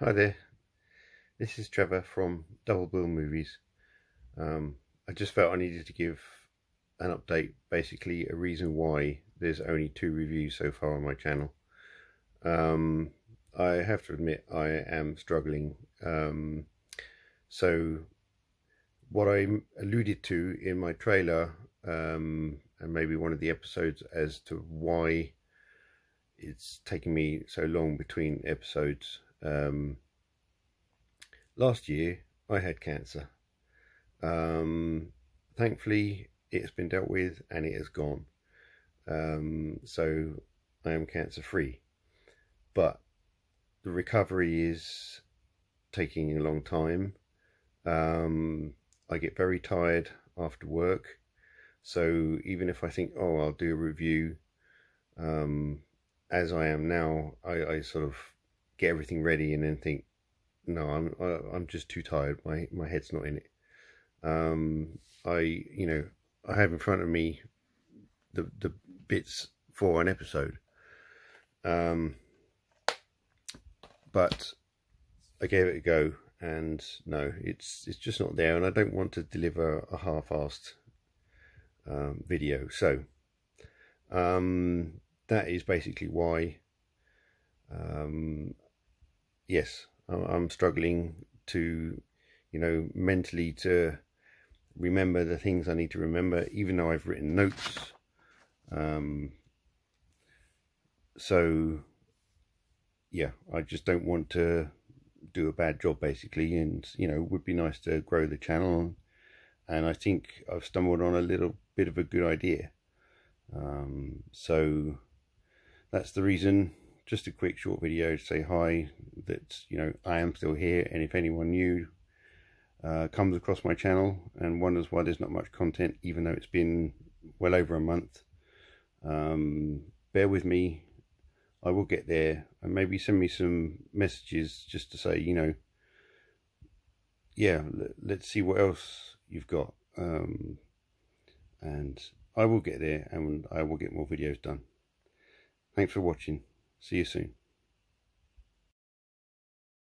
hi there. This is Trevor from Double Bill Movies. Um, I just felt I needed to give an update, basically a reason why there's only two reviews so far on my channel. Um, I have to admit I am struggling. Um, so what I alluded to in my trailer um, and maybe one of the episodes as to why it's taking me so long between episodes. Um, last year, I had cancer. Um, thankfully, it's been dealt with and it has gone. Um, so I am cancer free. But the recovery is taking a long time. Um, I get very tired after work. So even if I think, oh, I'll do a review, um, as I am now, I, I sort of get everything ready and then think, no, I'm I, am i am just too tired. My my head's not in it. Um, I you know I have in front of me the the bits for an episode. Um, but I gave it a go, and no, it's it's just not there, and I don't want to deliver a half-assed um, video. So um, that is basically why um, yes I'm struggling to you know mentally to remember the things I need to remember even though I've written notes. Um, so yeah I just don't want to do a bad job basically. And you know would be nice to grow the channel. And I think I've stumbled on a little bit of a good idea. Um, so that's the reason just a quick short video to say hi that you know I am still here and if anyone new uh, comes across my channel and wonders why there's not much content even though it's been well over a month um, bear with me I will get there and maybe send me some messages just to say you know yeah let's see what else you've got um, and I will get there and I will get more videos done Thanks for watching. See you soon.